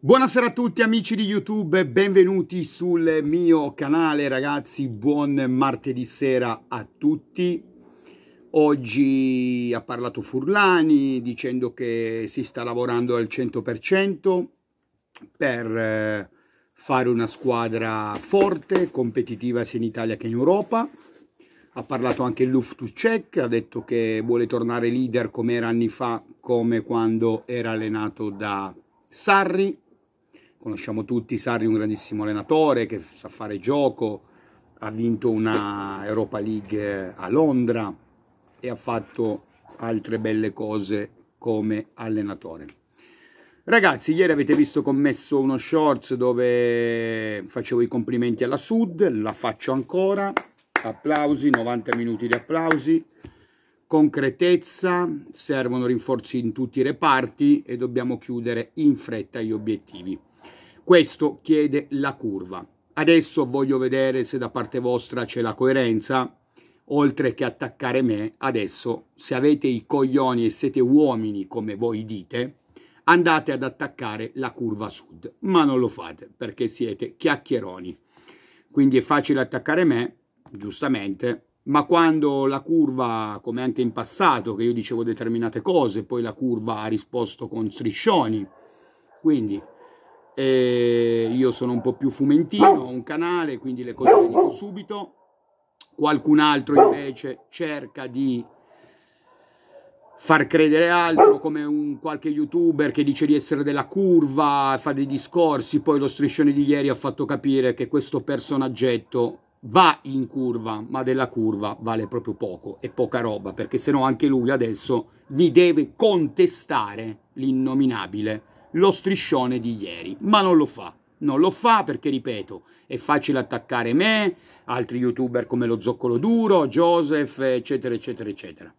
Buonasera a tutti amici di YouTube, benvenuti sul mio canale ragazzi, buon martedì sera a tutti. Oggi ha parlato Furlani dicendo che si sta lavorando al 100% per eh, fare una squadra forte, competitiva sia in Italia che in Europa. Ha parlato anche Luftucek, ha detto che vuole tornare leader come era anni fa, come quando era allenato da Sarri conosciamo tutti Sarri, un grandissimo allenatore che sa fare gioco, ha vinto una Europa League a Londra e ha fatto altre belle cose come allenatore. Ragazzi, ieri avete visto che ho messo uno shorts dove facevo i complimenti alla Sud, la faccio ancora, applausi, 90 minuti di applausi, concretezza, servono rinforzi in tutti i reparti e dobbiamo chiudere in fretta gli obiettivi. Questo chiede la curva. Adesso voglio vedere se da parte vostra c'è la coerenza, oltre che attaccare me, adesso se avete i coglioni e siete uomini come voi dite, andate ad attaccare la curva sud, ma non lo fate perché siete chiacchieroni. Quindi è facile attaccare me, giustamente, ma quando la curva, come anche in passato, che io dicevo determinate cose, poi la curva ha risposto con striscioni, quindi e io sono un po' più fumentino, ho un canale, quindi le cose le dico subito. Qualcun altro invece cerca di far credere altro, come un qualche youtuber che dice di essere della curva, fa dei discorsi, poi lo striscione di ieri ha fatto capire che questo personaggetto va in curva, ma della curva vale proprio poco e poca roba, perché se no anche lui adesso mi deve contestare l'innominabile lo striscione di ieri, ma non lo fa. Non lo fa perché, ripeto, è facile attaccare me, altri youtuber come lo Zoccolo Duro, Joseph, eccetera, eccetera, eccetera.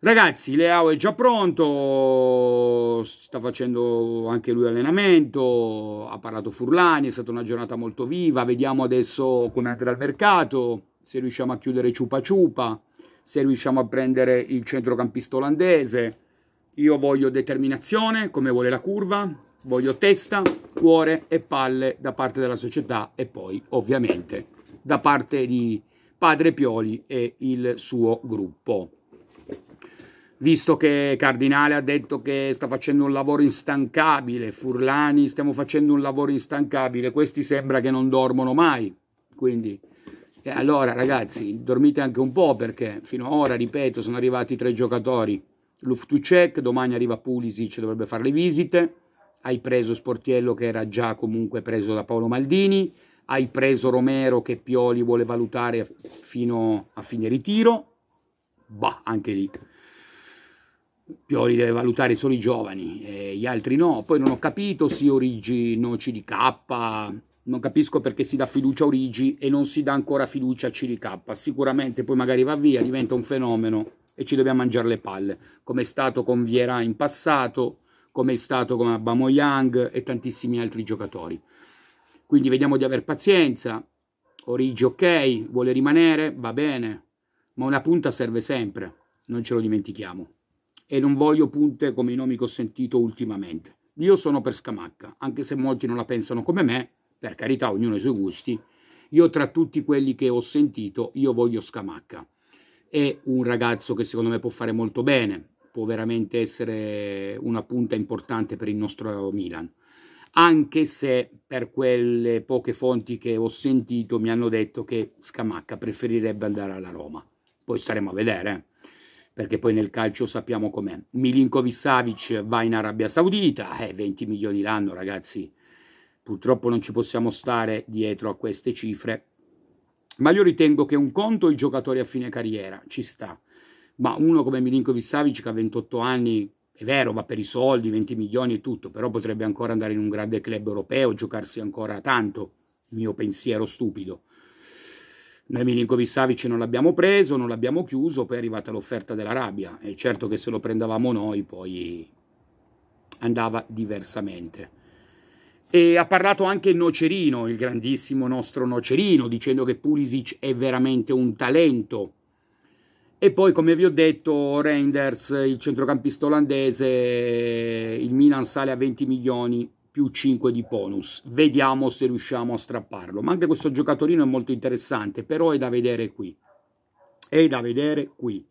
Ragazzi, Leao è già pronto, sta facendo anche lui allenamento, ha parlato Furlani, è stata una giornata molto viva, vediamo adesso come andrà il mercato, se riusciamo a chiudere Ciupa Ciupa, se riusciamo a prendere il centrocampista olandese, io voglio determinazione, come vuole la curva, voglio testa, cuore e palle da parte della società e poi ovviamente da parte di Padre Pioli e il suo gruppo. Visto che Cardinale ha detto che sta facendo un lavoro instancabile, Furlani stiamo facendo un lavoro instancabile, questi sembra che non dormono mai, quindi e allora ragazzi dormite anche un po' perché fino ad ora, ripeto, sono arrivati tre giocatori Luftucek, domani arriva Pulisic, dovrebbe fare le visite, hai preso Sportiello che era già comunque preso da Paolo Maldini, hai preso Romero che Pioli vuole valutare fino a fine ritiro, bah, anche lì. Pioli deve valutare solo i giovani, e gli altri no. Poi non ho capito se Origi non CDK, non capisco perché si dà fiducia a Origi e non si dà ancora fiducia a CDK. Sicuramente poi magari va via, diventa un fenomeno e ci dobbiamo mangiare le palle, come è stato con Vieira in passato, come è stato con Abamo Young e tantissimi altri giocatori. Quindi vediamo di aver pazienza, Origi ok, vuole rimanere, va bene, ma una punta serve sempre, non ce lo dimentichiamo. E non voglio punte come i nomi che ho sentito ultimamente. Io sono per Scamacca, anche se molti non la pensano come me, per carità, ognuno ha i suoi gusti. Io tra tutti quelli che ho sentito, io voglio Scamacca è un ragazzo che secondo me può fare molto bene, può veramente essere una punta importante per il nostro Milan. Anche se per quelle poche fonti che ho sentito mi hanno detto che Scamacca preferirebbe andare alla Roma. Poi staremo a vedere, eh? perché poi nel calcio sappiamo com'è. Milinkovic Savic va in Arabia Saudita, eh, 20 milioni l'anno ragazzi. Purtroppo non ci possiamo stare dietro a queste cifre ma io ritengo che un conto i giocatori a fine carriera, ci sta, ma uno come Milinkovic Savic che ha 28 anni, è vero, va per i soldi, 20 milioni e tutto, però potrebbe ancora andare in un grande club europeo, giocarsi ancora tanto, mio pensiero stupido. Noi Milinkovic Savic non l'abbiamo preso, non l'abbiamo chiuso, poi è arrivata l'offerta dell'Arabia, e certo che se lo prendavamo noi poi andava diversamente. E ha parlato anche Nocerino, il grandissimo nostro Nocerino, dicendo che Pulisic è veramente un talento. E poi, come vi ho detto, Reinders, il centrocampista olandese, il Milan sale a 20 milioni più più 5 di bonus. Vediamo se riusciamo a strapparlo. Ma anche questo giocatorino è molto interessante, però è da vedere qui. È da vedere qui.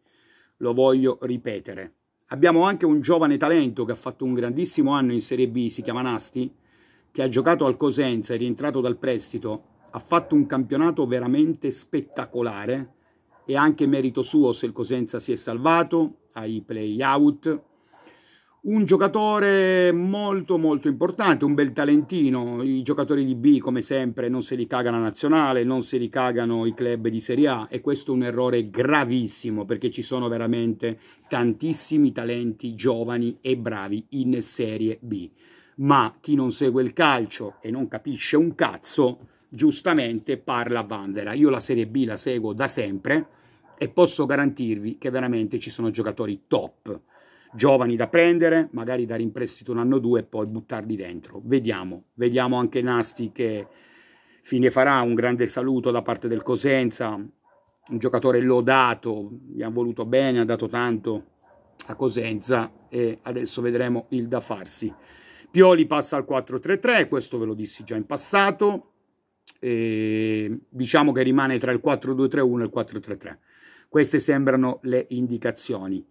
Lo voglio ripetere. Abbiamo anche un giovane talento che ha fatto un grandissimo anno in Serie B, si chiama Nasti, che ha giocato al Cosenza, è rientrato dal prestito, ha fatto un campionato veramente spettacolare e anche merito suo se il Cosenza si è salvato ai play-out. Un giocatore molto molto importante, un bel talentino, i giocatori di B come sempre non se li caga la nazionale, non se li cagano i club di Serie A e questo è un errore gravissimo perché ci sono veramente tantissimi talenti giovani e bravi in Serie B. Ma chi non segue il calcio e non capisce un cazzo, giustamente parla a Vanvera. Io la Serie B la seguo da sempre e posso garantirvi che veramente ci sono giocatori top, giovani da prendere, magari dare in prestito un anno o due e poi buttarli dentro. Vediamo, vediamo anche Nasti che fine farà, un grande saluto da parte del Cosenza, un giocatore lodato, gli ha voluto bene, ha dato tanto a Cosenza e adesso vedremo il da farsi. Pioli passa al 4-3-3, questo ve lo dissi già in passato, e diciamo che rimane tra il 4-2-3-1 e il 4-3-3. Queste sembrano le indicazioni.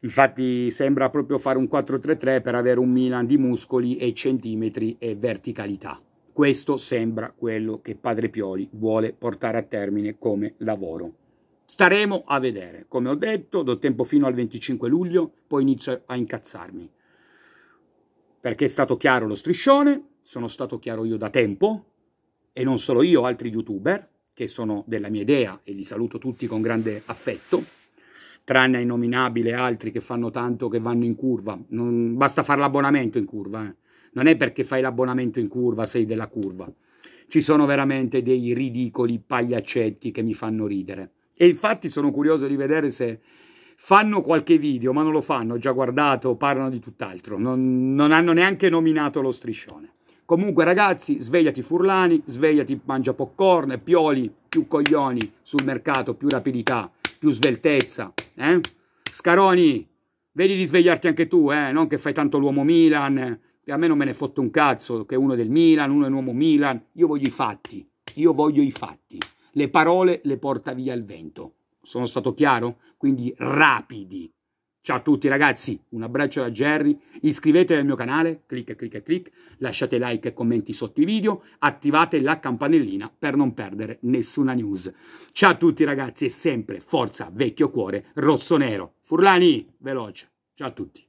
Infatti sembra proprio fare un 4-3-3 per avere un Milan di muscoli e centimetri e verticalità. Questo sembra quello che Padre Pioli vuole portare a termine come lavoro. Staremo a vedere. Come ho detto, do tempo fino al 25 luglio, poi inizio a incazzarmi. Perché è stato chiaro lo striscione, sono stato chiaro io da tempo, e non solo io, altri youtuber, che sono della mia idea e li saluto tutti con grande affetto, tranne a innominabile altri che fanno tanto che vanno in curva. Non, basta fare l'abbonamento in curva. Eh. Non è perché fai l'abbonamento in curva sei della curva. Ci sono veramente dei ridicoli pagliaccetti che mi fanno ridere. E infatti sono curioso di vedere se fanno qualche video, ma non lo fanno, ho già guardato, parlano di tutt'altro. Non, non hanno neanche nominato lo striscione. Comunque ragazzi, svegliati Furlani, svegliati Mangia Popcorn, Pioli, più coglioni sul mercato, più rapidità, più sveltezza. Eh? Scaroni, vedi di svegliarti anche tu, eh? non che fai tanto l'uomo Milan, a me non me ne fotte un cazzo che uno è del Milan, uno è un uomo Milan, io voglio i fatti, io voglio i fatti. Le parole le porta via il vento. Sono stato chiaro? Quindi rapidi. Ciao a tutti ragazzi, un abbraccio da Jerry, iscrivetevi al mio canale, clicca, clicca, clicca, lasciate like e commenti sotto i video, attivate la campanellina per non perdere nessuna news. Ciao a tutti ragazzi e sempre forza vecchio cuore rosso-nero. Furlani, veloce. Ciao a tutti.